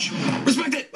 much. Respect it.